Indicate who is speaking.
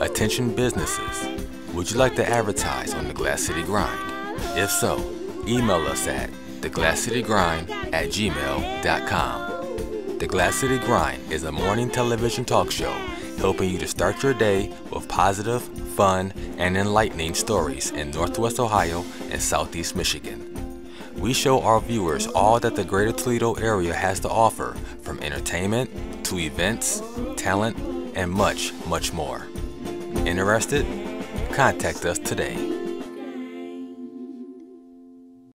Speaker 1: Attention businesses. Would you like to advertise on the Glass City Grind? If so, email us at theglasscitygrind at gmail.com. The Glass City Grind is a morning television talk show helping you to start your day with positive, fun, and enlightening stories in Northwest Ohio and Southeast Michigan. We show our viewers all that the greater Toledo area has to offer, from entertainment to events, talent, and much, much more. Interested? Contact us today.